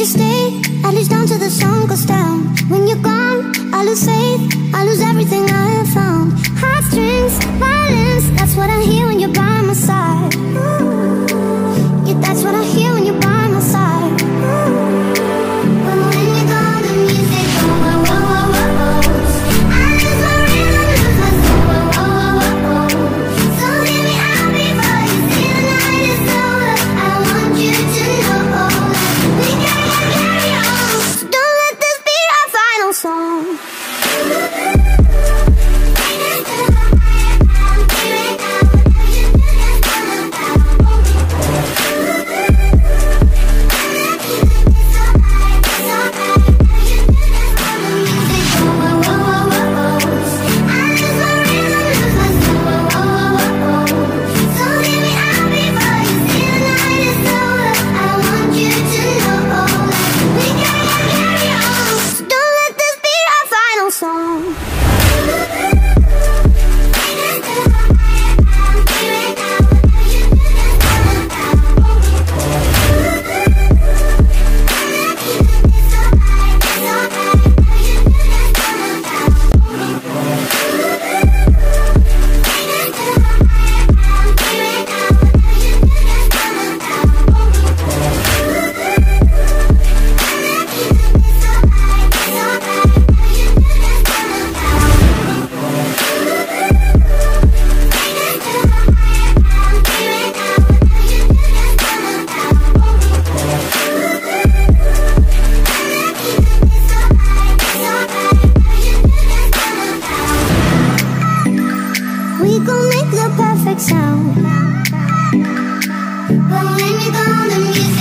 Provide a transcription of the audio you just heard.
you stay? At least down till the sun goes down. When you're gone, I lose faith, I lose everything. Bye. sound But when you're gone, the music